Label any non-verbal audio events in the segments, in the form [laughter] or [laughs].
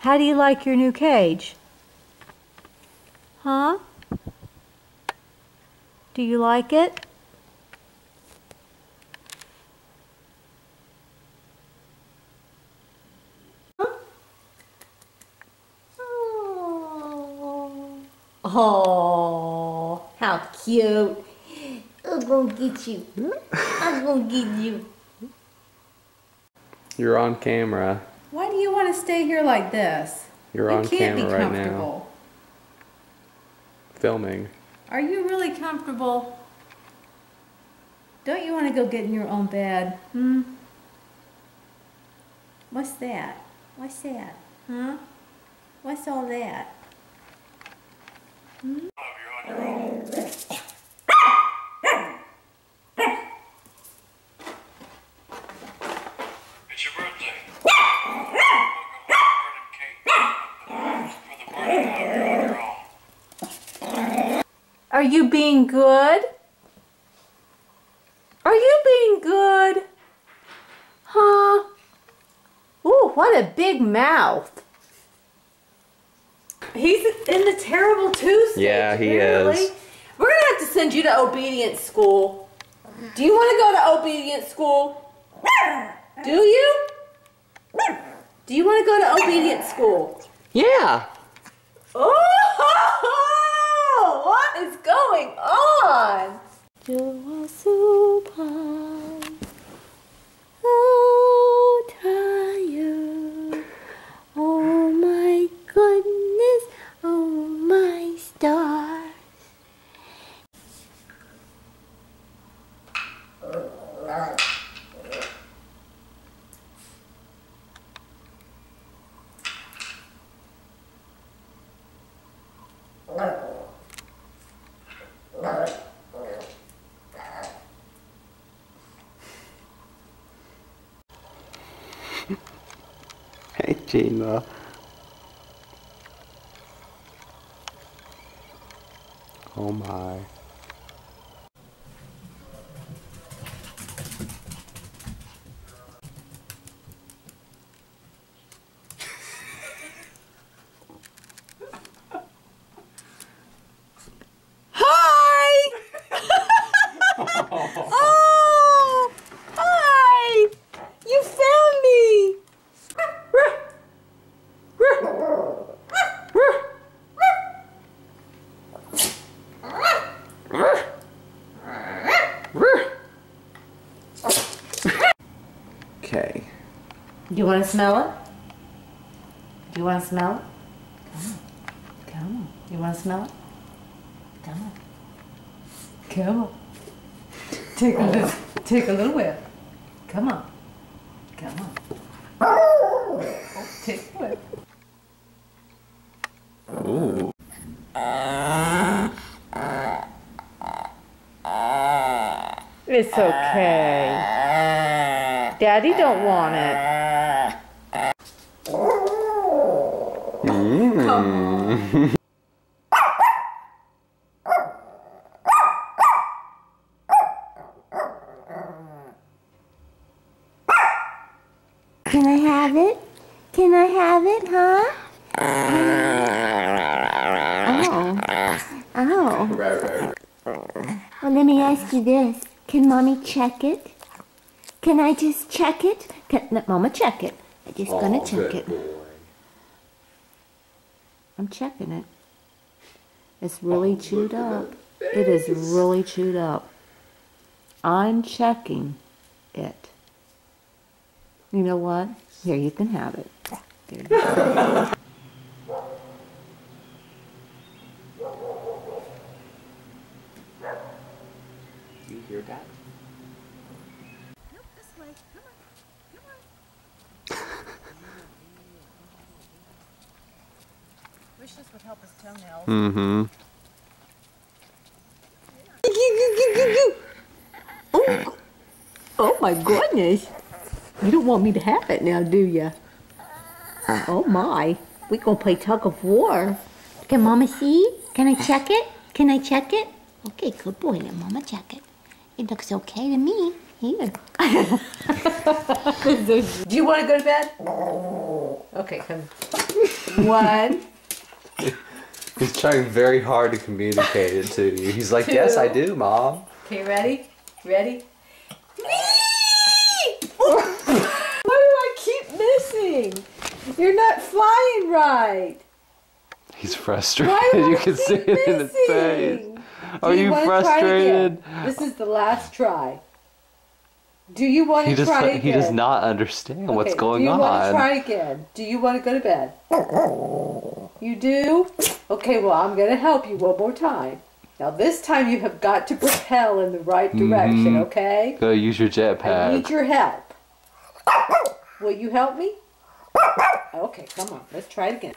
How do you like your new cage? Huh? Do you like it? Oh, how cute. I'm gonna get you. Hmm? I'm gonna get you. You're on camera. Why do you want to stay here like this? You're you on can't camera be right now. comfortable. Filming. Are you really comfortable? Don't you want to go get in your own bed? Hmm? What's that? What's that? Huh? What's all that? It's your birthday. Go get a birthday cake for the birthday of your own. Are you being good? Are you being good? Huh? Ooh, what a big mouth. He's in the terrible two stage. Yeah, he apparently. is. We're gonna have to send you to obedience school. Do you want to go to obedience school? Do you? Do you want to go to obedience school? Yeah. Oh, [laughs] is going on? Super, so tired. Oh my goodness, oh my stars. Hey, Gina. Oh my. Hi! oh, hi! You found me! Okay. Do you want to smell it? Do you want to smell it? Come on. Come on. You want to smell it? Come on. Come on. Take a little, [laughs] take a little whiff. Come on. Come on. Oh, [laughs] take a whiff. Ooh. It's okay. Daddy don't want it. Can I have it? Can I have it, huh? Oh. Oh. Right, right. Well, let me ask you this. Can mommy check it? Can I just check it? Can, let mama check it. I'm just gonna oh, check it. I'm checking it. It's really chewed up. It is really chewed up. I'm checking it. You know what? Here, you can have it. There you go. You hear that? Wish this would help his toenails. Mm-hmm. Oh, oh my goodness. You don't want me to have it now, do you? Oh my. We gonna play tug of war. Can mama see? Can I check it? Can I check it? Okay, good boy. Let mama check it. It looks okay to me. Here. [laughs] Do you want to go to bed? Okay, come. One. He's trying very hard to communicate it to you. He's like, yes, I do, mom. Okay, ready? Ready? [laughs] Why do I keep missing? You're not flying right. He's frustrated. Why do [laughs] you I can see it in his face. missing? Are you, it frustrated? This is the last try. Do you want He to just try again? he does not understand what's Okay, going do you want to on. try again? Do you want to go to bed? You do? Okay, well, I'm going to help you one more time. Now, this time you have got to propel in the right direction, Mhm. okay? Go use your jetpack. I need your help. Will you help me? Okay, come on. Let's try it again.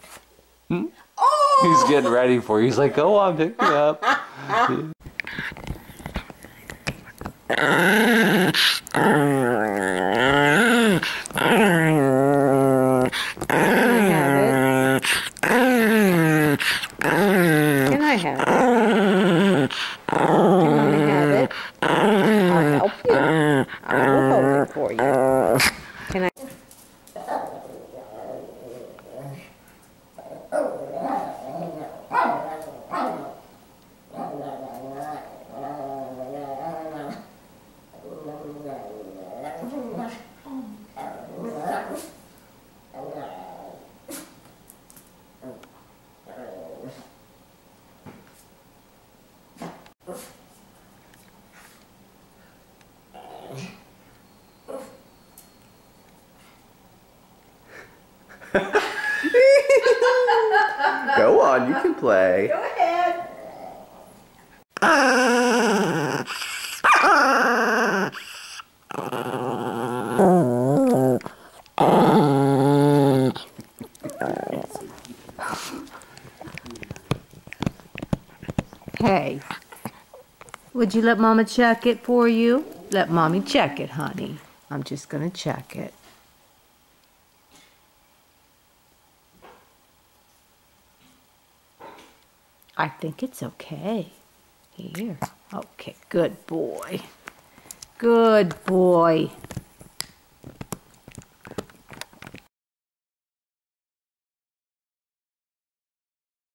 Hmm? Oh! He's getting ready for you. He's like, go on, pick me up. [laughs] [laughs] Can I have it? Can I have it? I'll help you. I will hold it for you. On, you can play. Go ahead. Hey, would you let Mama check it for you? Let Mommy check it, honey. I'm just gonna check it. I think it's okay. Here. Okay, good boy. Good boy.